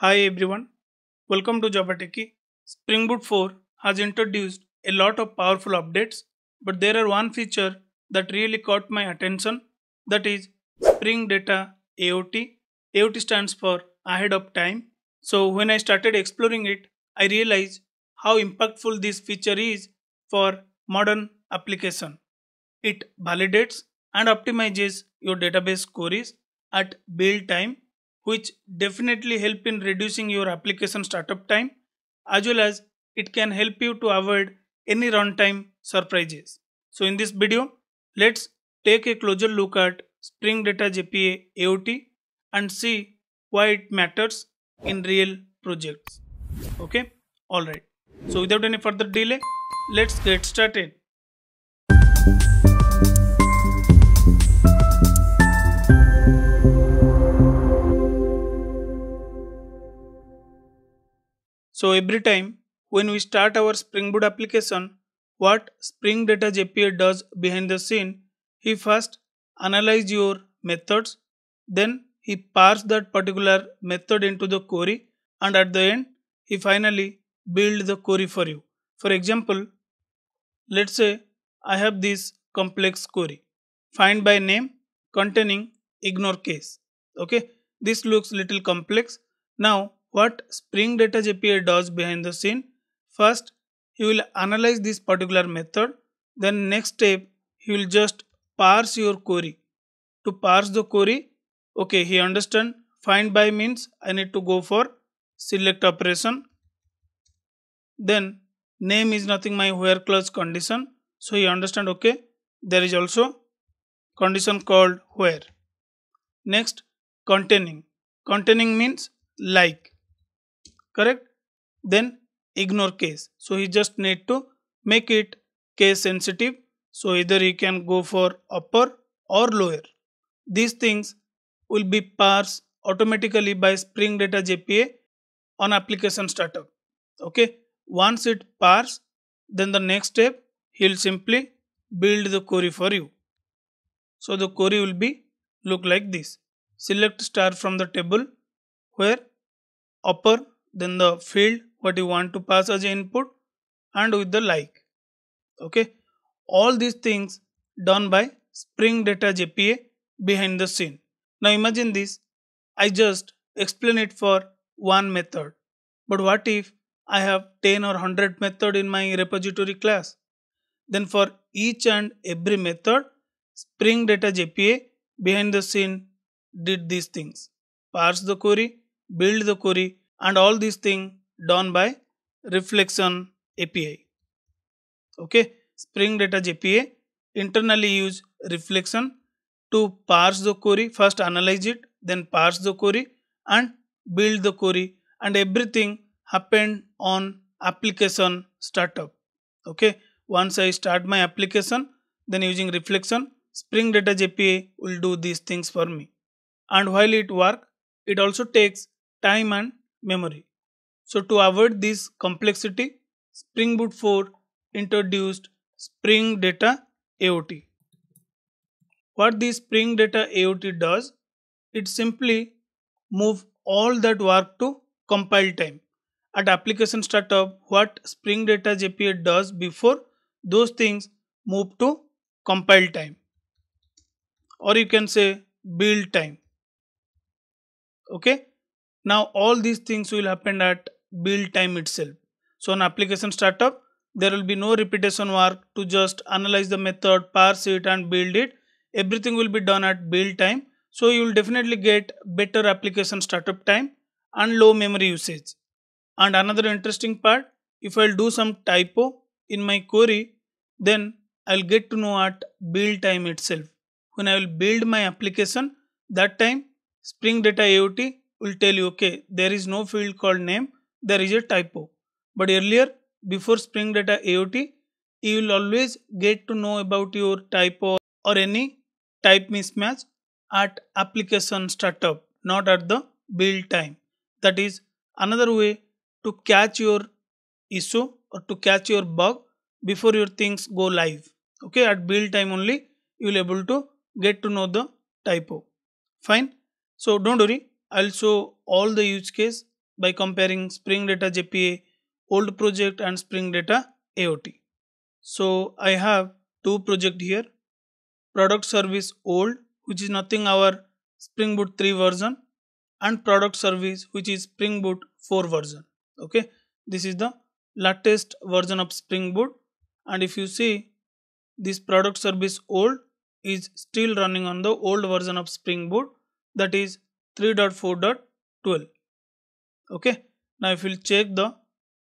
Hi everyone, welcome to Java Techie. Spring Boot 4 has introduced a lot of powerful updates, but there are one feature that really caught my attention that is Spring Data AOT. AOT stands for ahead of time. So when I started exploring it, I realized how impactful this feature is for modern application. It validates and optimizes your database queries at build time which definitely help in reducing your application startup time as well as it can help you to avoid any runtime surprises. So in this video, let's take a closer look at Spring Data JPA AOT and see why it matters in real projects. Okay, alright. So without any further delay, let's get started. So every time when we start our Spring Boot application, what Spring Data JPA does behind the scene, he first analyze your methods, then he parse that particular method into the query and at the end he finally build the query for you. For example, let's say I have this complex query find by name containing ignore case. Okay, this looks little complex. Now what Spring Data JPA does behind the scene. First, he will analyze this particular method. Then next step, he will just parse your query. To parse the query, okay, he understand find by means I need to go for select operation. Then name is nothing my where clause condition. So he understand okay, there is also condition called where. Next, containing. Containing means like correct? Then ignore case. So he just need to make it case sensitive. So either he can go for upper or lower. These things will be parsed automatically by spring data jpa on application startup. Okay? Once it parse then the next step he'll simply build the query for you. So the query will be look like this. Select star from the table where upper then the field what you want to pass as input and with the like. Okay? All these things done by spring data jpa behind the scene. Now imagine this. I just explain it for one method. But what if i have 10 or 100 method in my repository class? Then for each and every method spring data jpa behind the scene did these things. Parse the query build the query and all these things done by reflection API. Okay, Spring Data JPA internally use reflection to parse the query, first analyze it, then parse the query and build the query and everything happened on application startup. Okay, once I start my application, then using reflection, Spring Data JPA will do these things for me. And while it work, it also takes time and memory. So to avoid this complexity, Spring Boot 4 introduced Spring Data AOT. What this Spring Data AOT does, it simply move all that work to compile time. At application startup, what Spring Data JPA does before those things move to compile time or you can say build time okay now all these things will happen at build time itself. So on application startup, there will be no repetition work to just analyze the method, parse it and build it. Everything will be done at build time. So you will definitely get better application startup time and low memory usage. And another interesting part, if I'll do some typo in my query, then I'll get to know at build time itself. When I will build my application, that time Spring Data AOT will tell you okay there is no field called name there is a typo. But earlier before spring data aot you will always get to know about your typo or any type mismatch at application startup not at the build time. That is another way to catch your issue or to catch your bug before your things go live. Okay at build time only you will able to get to know the typo. Fine? So don't worry I'll show all the use case by comparing Spring Data JPA old project and Spring Data AOT. So I have two project here product service old which is nothing our Spring Boot 3 version and product service which is Spring Boot 4 version. Okay, this is the latest version of Spring Boot and if you see this product service old is still running on the old version of Spring Boot that is 3.4.12 okay? Now if you'll check the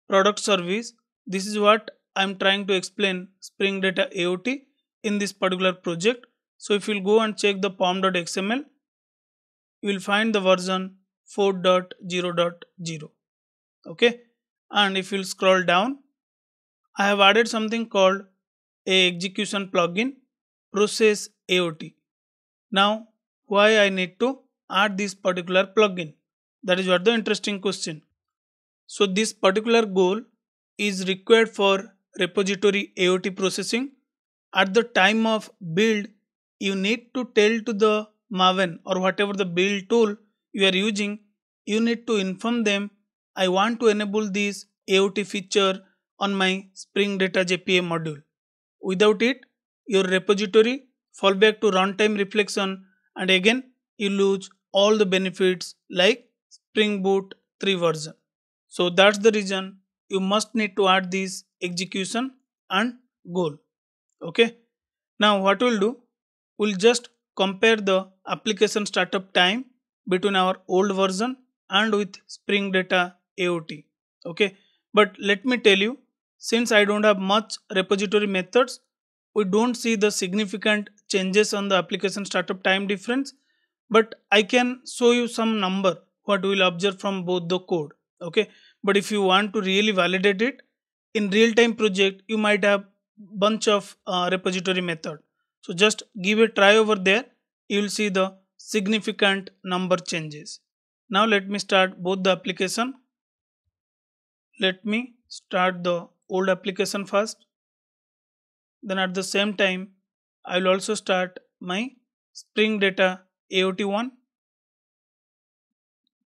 product service this is what I'm trying to explain Spring Data AOT in this particular project. So if you'll go and check the pom.xml you will find the version 4.0.0 okay? And if you'll scroll down I have added something called a execution plugin process AOT. Now why I need to add this particular plugin? That is what the interesting question. So this particular goal is required for repository AOT processing. At the time of build, you need to tell to the Maven or whatever the build tool you are using, you need to inform them I want to enable this AOT feature on my Spring Data JPA module. Without it, your repository fall back to runtime reflection and again you lose all the benefits like Spring Boot 3 version. So that's the reason you must need to add this execution and goal. Okay. Now what we'll do, we'll just compare the application startup time between our old version and with Spring Data AOT. Okay. But let me tell you, since I don't have much repository methods, we don't see the significant changes on the application startup time difference but I can show you some number what we will observe from both the code okay? But if you want to really validate it in real time project you might have bunch of uh, repository method. So just give a try over there you will see the significant number changes. Now let me start both the application. Let me start the old application first. Then at the same time I will also start my Spring Data AOT1.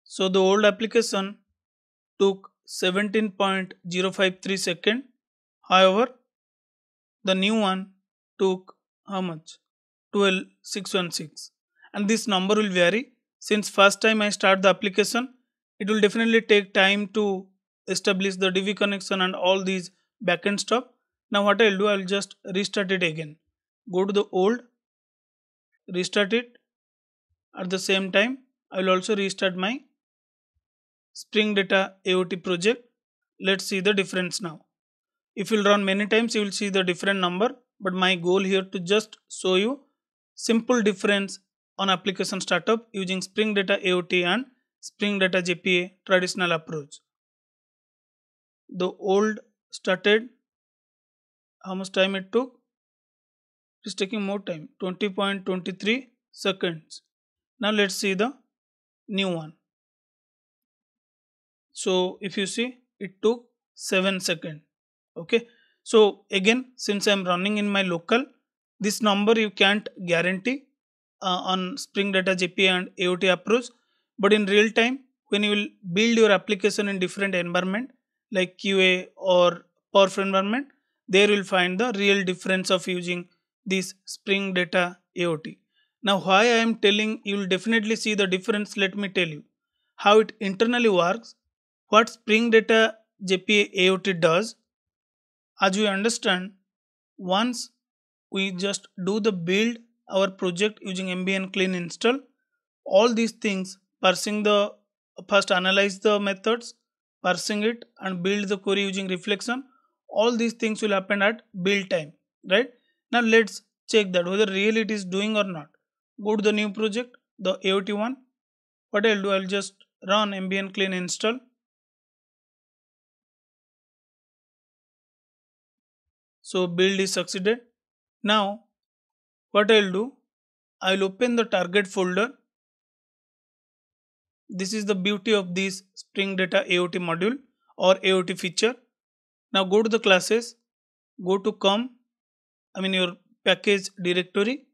So the old application took 17.053 second. However, the new one took how much? 12616 and this number will vary since first time I start the application it will definitely take time to establish the DB connection and all these backend stuff. Now what I'll do I'll just restart it again. Go to the old, restart it at the same time, I will also restart my Spring Data AOT project. Let's see the difference now. If you run many times, you will see the different number. But my goal here to just show you simple difference on application startup using Spring Data AOT and Spring Data JPA traditional approach. The old started, how much time it took? It is taking more time, 20.23 seconds. Now let's see the new one. So if you see it took 7 seconds. Okay. So again since I am running in my local this number you can't guarantee uh, on Spring Data JPA and AOT approach but in real time when you will build your application in different environment like QA or Perf environment there you will find the real difference of using this Spring Data AOT. Now why I am telling you will definitely see the difference let me tell you. How it internally works what Spring Data JPA AOT does as we understand once we just do the build our project using mvn clean install all these things parsing the first analyze the methods parsing it and build the query using reflection all these things will happen at build time right? Now let's check that whether really it is doing or not go to the new project the AOT one. What I'll do I'll just run mvn clean install. So build is succeeded. Now what I'll do I'll open the target folder. This is the beauty of this spring data AOT module or AOT feature. Now go to the classes. Go to com I mean your package directory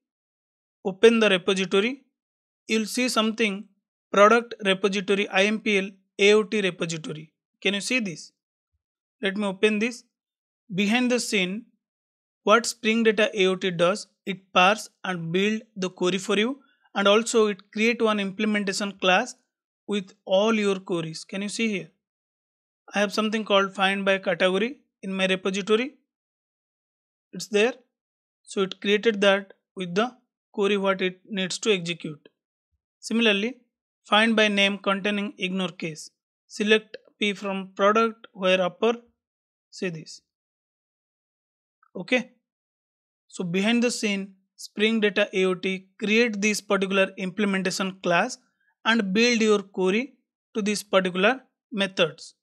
open the repository, you'll see something product repository IMPL AOT repository. Can you see this? Let me open this. Behind the scene, what Spring Data AOT does, it parse and build the query for you and also it create one implementation class with all your queries. Can you see here? I have something called find by category in my repository. It's there. So it created that with the query what it needs to execute. Similarly, find by name containing ignore case. Select P from product where upper, say this. Okay. So behind the scene, Spring Data AOT create this particular implementation class and build your query to this particular methods.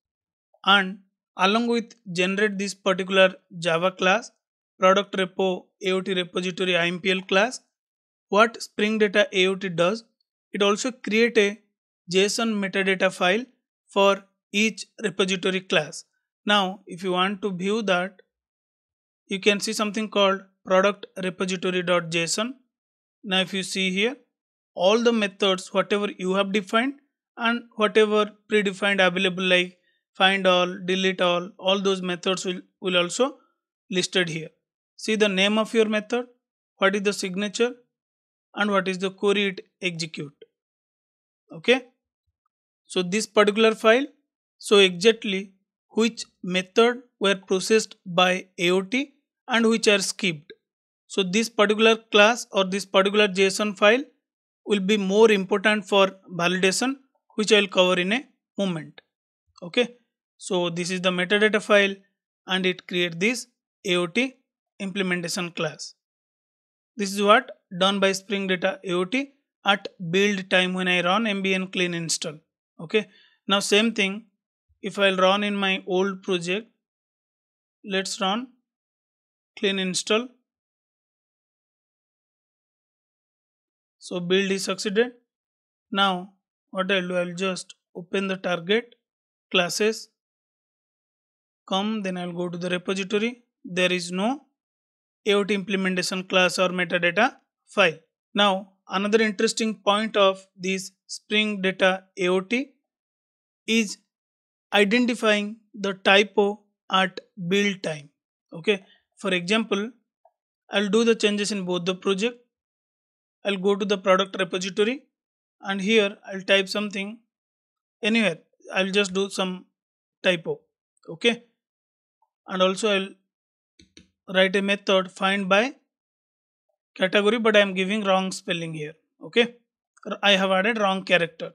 And along with generate this particular Java class, product repo AOT repository IMPL class, what Spring Data AOT does, it also create a JSON metadata file for each repository class. Now, if you want to view that, you can see something called product repository.json. Now, if you see here, all the methods, whatever you have defined and whatever predefined available like find all, delete all, all those methods will, will also listed here. See the name of your method, what is the signature and what is the query it execute. Okay. So this particular file so exactly which method were processed by AOT and which are skipped. So this particular class or this particular JSON file will be more important for validation which I will cover in a moment. Okay. So this is the metadata file and it create this AOT implementation class. This is what done by Spring Data AOT at build time when I run mvn clean install. Okay. Now same thing. If I'll run in my old project let's run clean install. So build is succeeded. Now what I'll do I'll just open the target classes. Come then I'll go to the repository. There is no AOT implementation class or metadata file. Now another interesting point of this spring data AOT is identifying the typo at build time. Okay? For example I'll do the changes in both the project. I'll go to the product repository and here I'll type something anywhere. I'll just do some typo. Okay? And also I'll write a method find by category but I am giving wrong spelling here okay? I have added wrong character.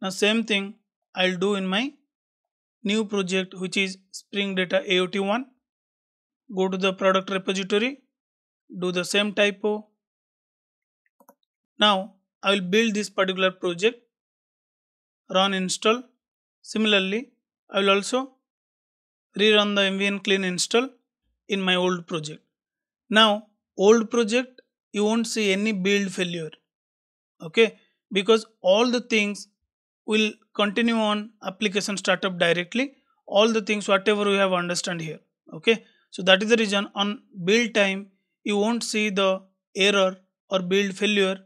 Now same thing I'll do in my new project which is Spring Data AOT1 go to the product repository do the same typo. Now I will build this particular project run install. Similarly I will also rerun the mvn clean install in my old project. Now old project you won't see any build failure okay? Because all the things will continue on application startup directly. All the things whatever we have understand here okay? So that is the reason on build time you won't see the error or build failure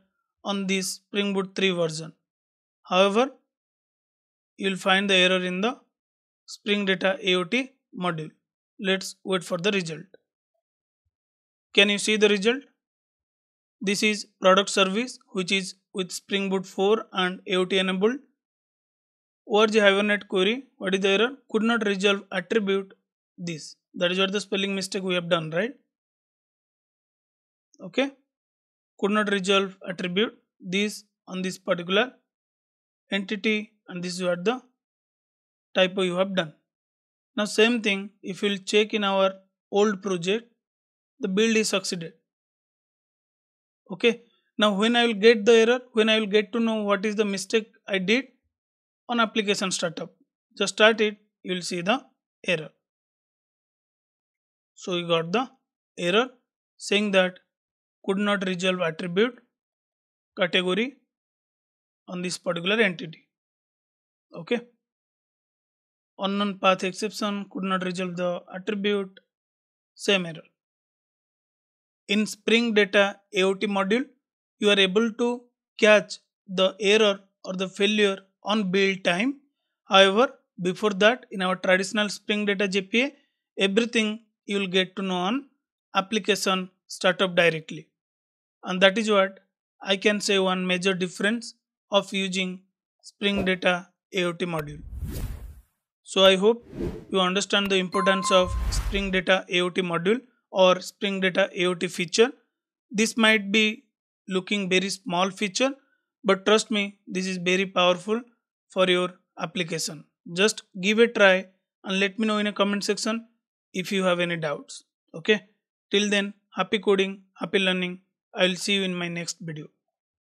on this spring boot 3 version. However you will find the error in the spring data aot module let's wait for the result. Can you see the result? This is product service which is with spring boot 4 and aot enabled. Org hibernate query? What is the error? Could not resolve attribute this. That is what the spelling mistake we have done right? Okay. Could not resolve attribute this on this particular entity and this is what the typo you have done now same thing if you will check in our old project the build is succeeded. Okay? Now when i will get the error when i will get to know what is the mistake i did on application startup just start it you will see the error. So we got the error saying that could not resolve attribute category on this particular entity. Okay unknown path exception could not resolve the attribute same error in spring data aot module you are able to catch the error or the failure on build time However, before that in our traditional Spring Data JPA, everything you will get to know on application startup directly. And that is what I can say one major difference of using Spring Data AOT module. So I hope you understand the importance of Spring Data AOT module or Spring Data AOT feature. This might be looking very small feature but trust me this is very powerful for your application. Just give a try and let me know in a comment section if you have any doubts. Okay. Till then happy coding, happy learning. I will see you in my next video.